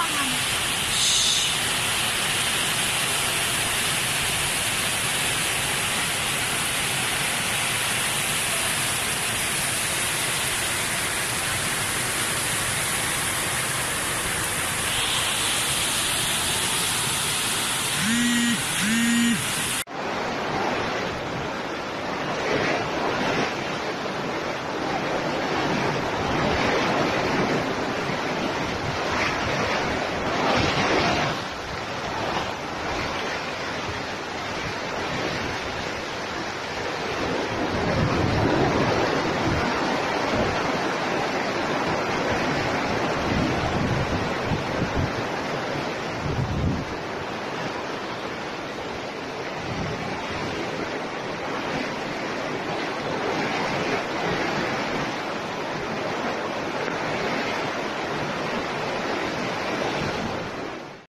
on.